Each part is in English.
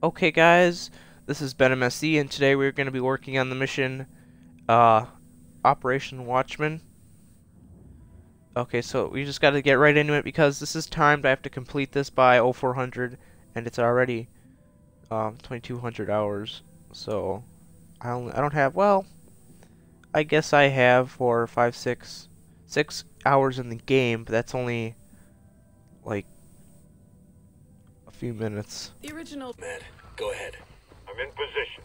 Okay guys, this is Ben MSZ and today we're going to be working on the mission uh, Operation Watchman. Okay, so we just got to get right into it because this is timed. I have to complete this by 0400 and it's already um, 2200 hours. So I only I don't have well I guess I have for five six six hours in the game, but that's only like few minutes. The original. Matt, go ahead. I'm in position.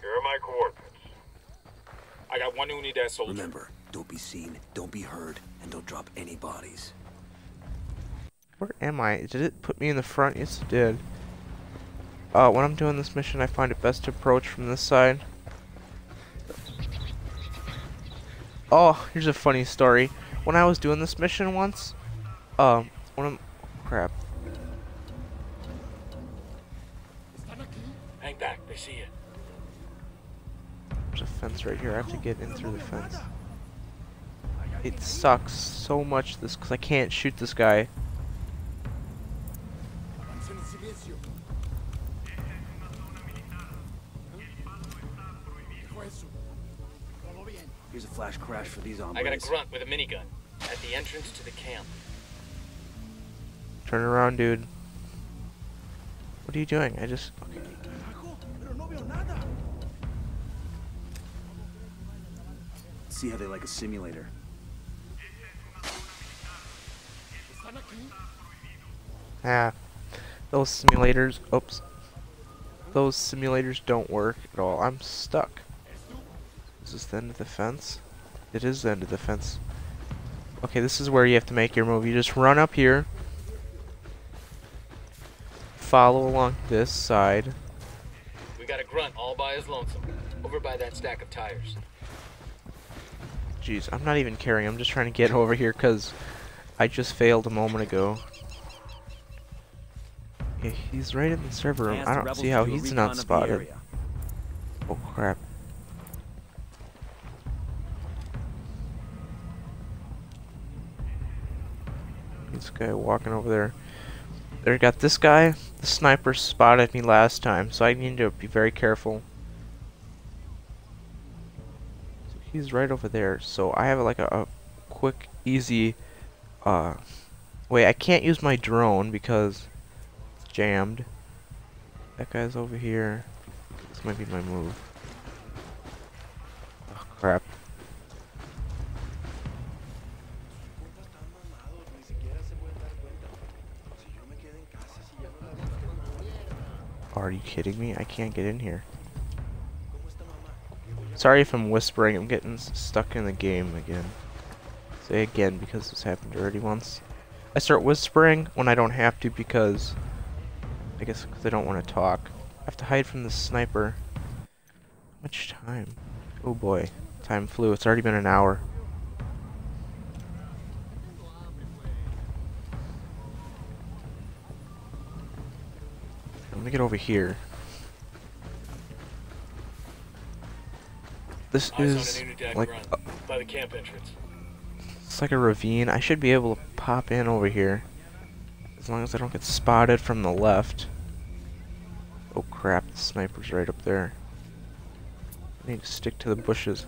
Here are my coordinates. I got one unidad soldier. Remember, don't be seen, don't be heard, and don't drop any bodies. Where am I? Did it put me in the front? Yes, it did. Uh, when I'm doing this mission, I find it best to approach from this side. Oh, here's a funny story. When I was doing this mission once, um, one of crap. Hang back, they see you. There's a fence right here. I have to get in through the fence. It sucks so much this because I can't shoot this guy. Here's a flash crash for these hombres. I got a grunt with a minigun at the entrance to the camp. Turn around, dude. What are you doing? I just. Okay. See how they like a simulator. Ah, those simulators. Oops. Those simulators don't work at all. I'm stuck. Is this the end of the fence? It is the end of the fence. Okay, this is where you have to make your move. You just run up here. Follow along this side. We got a grunt all by his lonesome, over by that stack of tires. Jeez, I'm not even carrying. I'm just trying to get over here because I just failed a moment ago. Yeah, he's right in the server room. I don't see how he's not spotted. Oh crap. This guy walking over there. There got this guy. The sniper spotted me last time, so I need to be very careful. He's right over there. So I have like a, a quick, easy uh wait, I can't use my drone because it's jammed. That guy's over here. This might be my move. Oh crap. Are you kidding me? I can't get in here. Sorry if I'm whispering, I'm getting stuck in the game again. Say again because this happened already once. I start whispering when I don't have to because I guess because I don't want to talk. I have to hide from the sniper. How much time? Oh boy, time flew. It's already been an hour. Let me get over here. This is on an unidad like a, by the camp entrance. it's like a ravine. I should be able to pop in over here. As long as I don't get spotted from the left. Oh crap, the sniper's right up there. I need to stick to the bushes.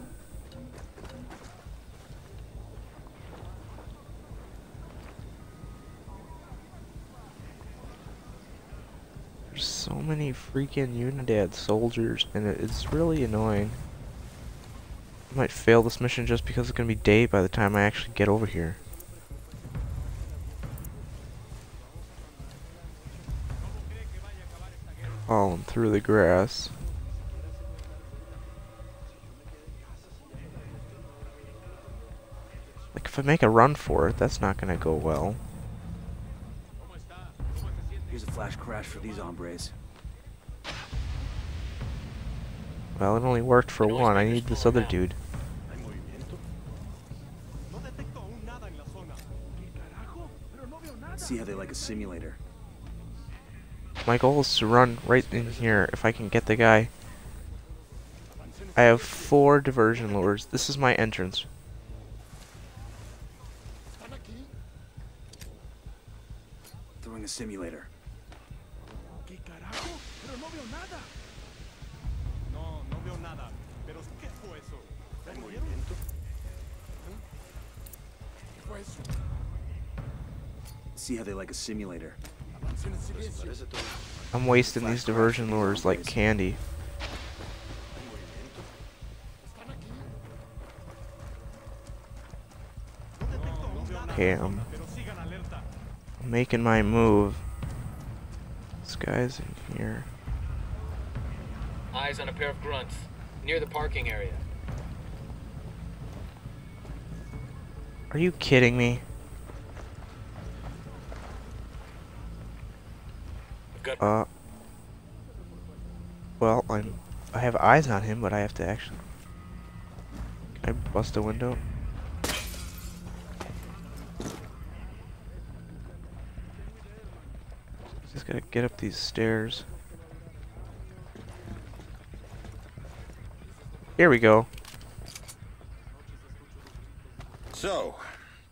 There's so many freaking Unidad soldiers and it's really annoying. I might fail this mission just because it's gonna be day by the time I actually get over here. Falling through the grass. Like if I make a run for it, that's not gonna go well. Here's a flash crash for these hombres. Well, it only worked for one. I need this other dude. Simulator. My goal is to run right in here if I can get the guy. I have four diversion lures. This is my entrance. Throwing a simulator. See how they like a simulator. Avancen en silencio. I'm wasting these diversion lures like candy. ¿Están? Okay, I'm Pero sigan alerta. making my move. This guy's in here. Eyes on a pair of grunts near the parking area. Are you kidding me? I've Uh. Well, I'm. I have eyes on him, but I have to actually. Can I bust a window? Just gotta get up these stairs. Here we go. So,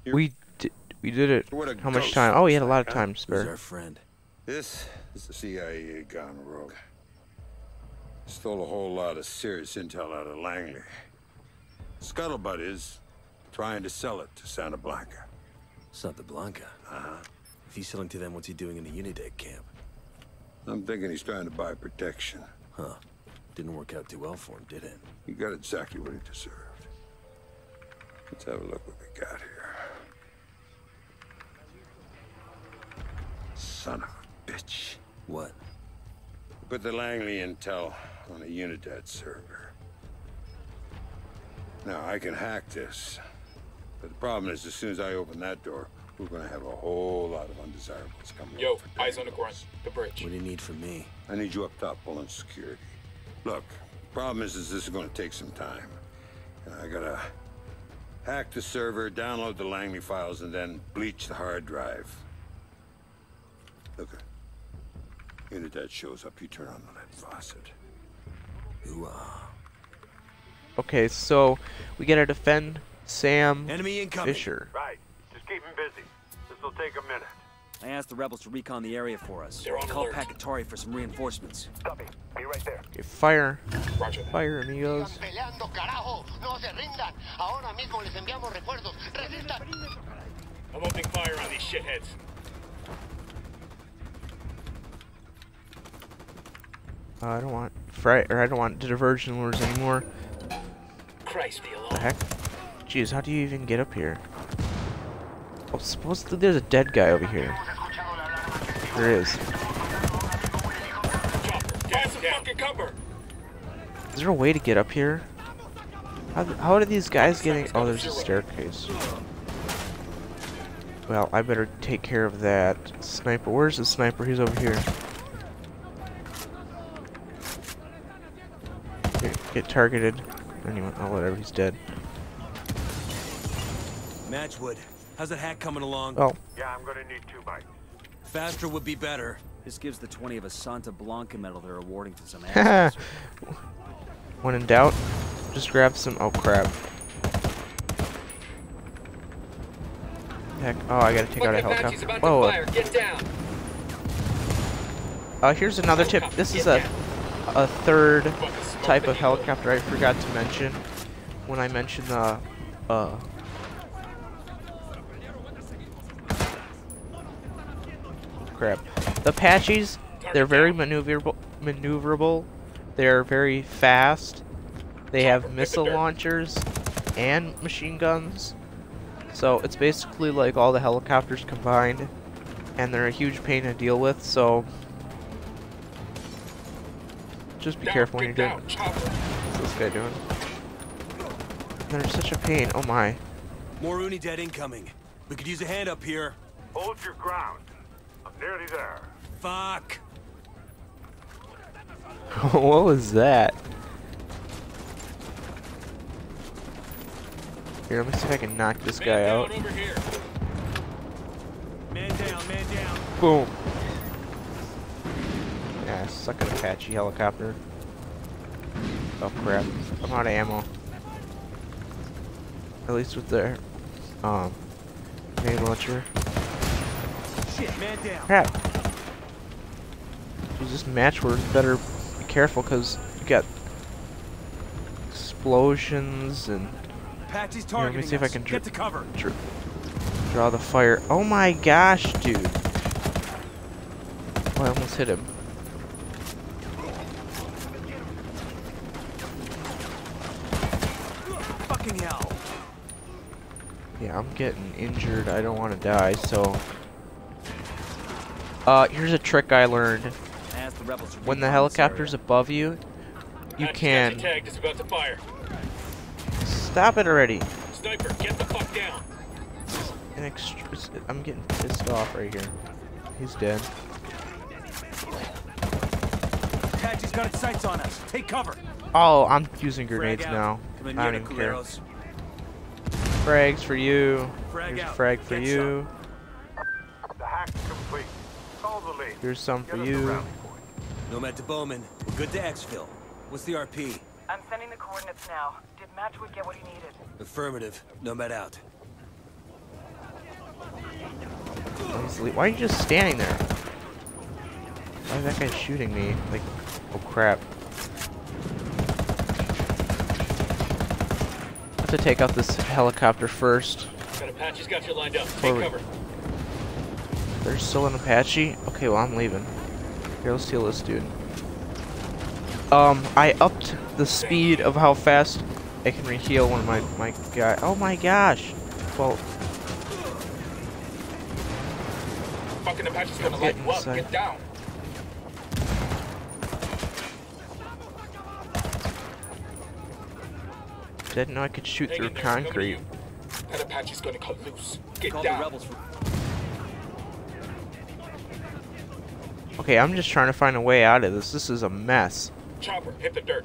We did. We did it. How much time? Oh, we had a lot of time spare. our friend? this is the CIA gone rogue. Stole a whole lot of serious intel out of Langley. Scuttlebutt is trying to sell it to Santa Blanca. Santa Blanca. Uh-huh. If he's selling to them, what's he doing in the Unidad camp? I'm thinking he's trying to buy protection. Huh. Didn't work out too well for him, did it? He got exactly what he deserved. Let's have a look what we got here. Son of a bitch. What? Put the Langley intel on a Unidad server. Now, I can hack this. But the problem is, as soon as I open that door, we're gonna have a whole lot of undesirables coming Yo, up eyes on the Dangles. grunt. The bridge. What do you need from me? I need you up top pulling security. Look, problem is, is this is gonna take some time. And I gotta hack the server, download the Langley files, and then bleach the hard drive. Look, Unidad shows up, you turn on the lead faucet. Ooh, ah. Okay, so we gotta defend Sam Enemy incoming. Fisher. Right. Just keep him busy. This'll take a minute. I asked the rebels to recon the area for us. They're on Call alert. Pac Katari for some reinforcements. Copy. Be right there. Okay, fire, Roger fire, amigos. Sigan peleando, carajo. No se rindan. Ahora mismo les enviamos refuerzos. Resistan. I'm opening fire on these shitheads. Uh, I don't want fry or I don't want diversion lures anymore. Christ, be The heck? Jeez, how do you even get up here? Oh, supposedly there's a dead guy over here. There is. Chopper, gas fucking cover. Is there a way to get up here? How, how are these guys getting? Oh, there's a staircase. Well, I better take care of that. Sniper, where's the sniper? He's over here. Get, get targeted. Anyway, oh whatever, he's dead. Matchwood. How's that hack coming along? Oh, Yeah, I'm gonna need two bites. Faster would be better. This gives the 20 of a Santa Blanca medal they're awarding to some assholes. when in doubt, just grab some. Oh crap. Heck, oh, I gotta take out a helicopter. about Whoa, to. Get down. Uh, here's another tip. This is a a third type of helicopter I forgot to mention when I mentioned the uh crap. The Apaches, they're very maneuverable maneuverable. They're very fast. They have missile launchers and machine guns. So it's basically like all the helicopters combined and they're a huge pain to deal with, so just be Down, careful when you're get doing down. Chopper. What's this guy doing? They're such a pain. Oh my. More Unidad incoming. We could use a hand up here. Hold your ground. I'm nearly there. Fuck. what was that? Here, let me see if I can knock this Man guy out. over here. Man down, man down. Boom. Yeah, suck an Apache helicopter. Oh crap. I'm out of ammo. At least with their um grenade launcher. Shit, man down. Crap. Jesus, match were better be careful because you got explosions and Apache's Here, let me targeting see if I can Get to cover. draw the fire. Oh my gosh, dude! Oh, I almost hit him. Fucking hell. Yeah, I'm getting injured. I don't want to die, so. Uh, here's a trick I learned. Ask the rebels to When the helicopter's above you, you can you tagged. It's about to fire. stop it already. Sniper, get the fuck down. An ext- I'm getting pissed off right here. He's dead. Apache's got its sights on us. Take cover. Oh, I'm using grenades now. I don't even care. Culeros. Frags for you. Frag Here's a frag for Get you. The hack's complete. Call the lead. Here's some Get for you. Nomad to Bowman. We're good to exfil. What's the RP? I'm sending the coordinates now. Did Matchwood get what he needed? Affirmative. Nomad out. He's Why are you just standing there? Why is that guy shooting me? Like, oh crap. Have to take out this helicopter first. Got Apache's got you lined up. Take cover. There's still an Apache? Okay, well, I'm leaving. Here, let's steal this dude. Um, I upped the speed of how fast I can reheal one of my, my guy. Oh my gosh! Well, Fucking Apache's gonna Get light you up. Get down. Didn't know I could shoot Hang through there, it's coming to concrete. That Apache's gonna cut loose. Get Call down. the rebels for... Okay, I'm just trying to find a way out of this. This is a mess. Chopper, hit the dirt.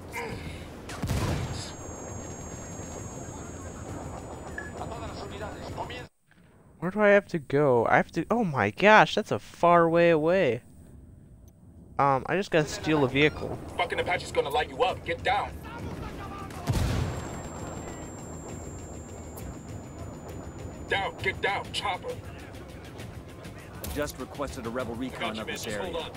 Where do I have to go? I have to. Oh my gosh, that's a far way away. Um, I just gotta steal a vehicle. Fucking Apache's gonna light you up. Get down. Get down. Get down. Chopper. Just requested a rebel recon got you, of this area.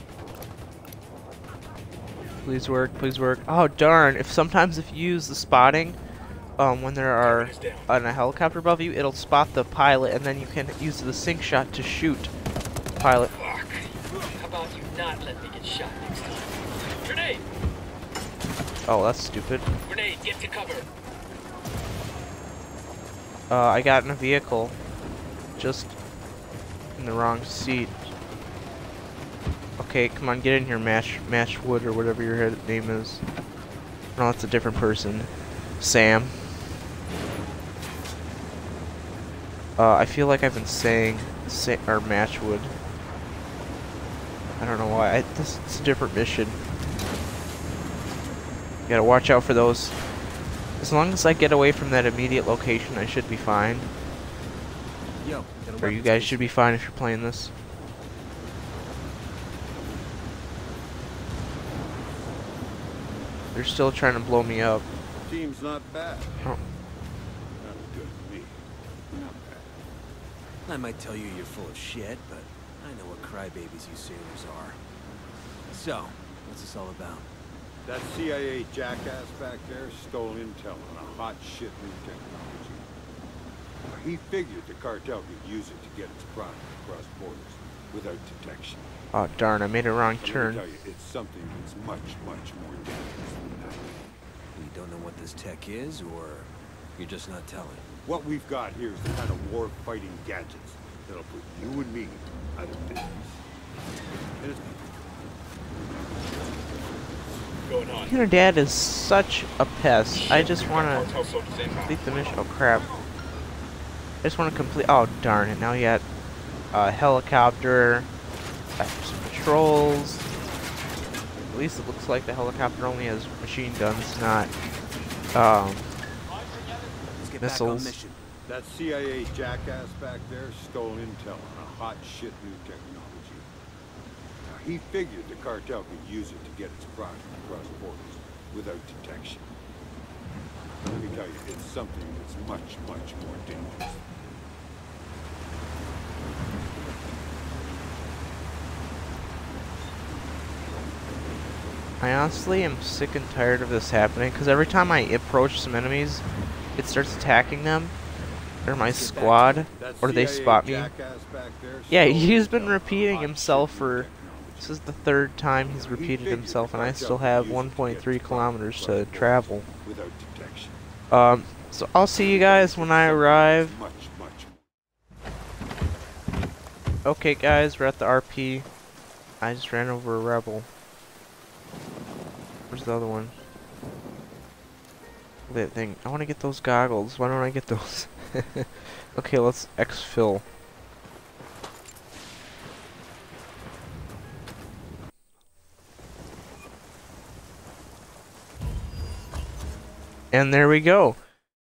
Please work, please work. Oh darn! If sometimes if you use the spotting, um, when there are on a helicopter above you, it'll spot the pilot, and then you can use the sync shot to shoot the pilot. Fuck. How about you not let me get shot next time? Grenade. Oh, that's stupid. Grenade. Get to cover. Uh, I got in a vehicle, just in the wrong seat. Okay, come on, get in here, Mash Mashwood or whatever your name is. No, that's a different person. Sam. Uh, I feel like I've been saying Sa or Matchwood. I don't know why. I, this it's a different mission. You gotta watch out for those. As long as I get away from that immediate location, I should be fine. Yo, Or you guys should be fine if you're playing this. They're still trying to blow me up. Team's not bad. Oh. Not good as me. Not bad. I might tell you you're full of shit, but I know what crybabies you sailors are. So, what's this all about? That CIA jackass back there stole intel on a hot shit new technology. Now, He figured the cartel could use it to get its product across borders without detection. Oh darn, I made a wrong But Let turn. me tell you, it's something that's much, much more dangerous than that. You don't know what this tech is, or you're just not telling? What we've got here is the kind of war-fighting gadgets that'll put you and me out of business. And Going on. Your dad is such a pest. I just want to Cartel soldiers inbound. complete the mission. Oh crap. I just want to complete. Oh darn it. Now you got a helicopter, uh, some patrols. At least it looks like the helicopter only has machine guns, not um, Missiles. back on mission. That CIA jackass back there stole intel on a hot shit new technology. He figured the cartel could use it to get its product across borders without detection. Let me tell you, it's something that's much, much more dangerous. I honestly am sick and tired of this happening because every time I approach some enemies, it starts attacking them, or my squad, or they spot me. Yeah, he's been repeating himself for. This is the third time he's repeated himself, and I still have 1.3 kilometers to travel. Um, so I'll see you guys when I arrive. Okay, guys, we're at the RP. I just ran over a rebel. Where's the other one? That thing. I want to get those goggles. Why don't I get those? okay, let's exfil. And there we go.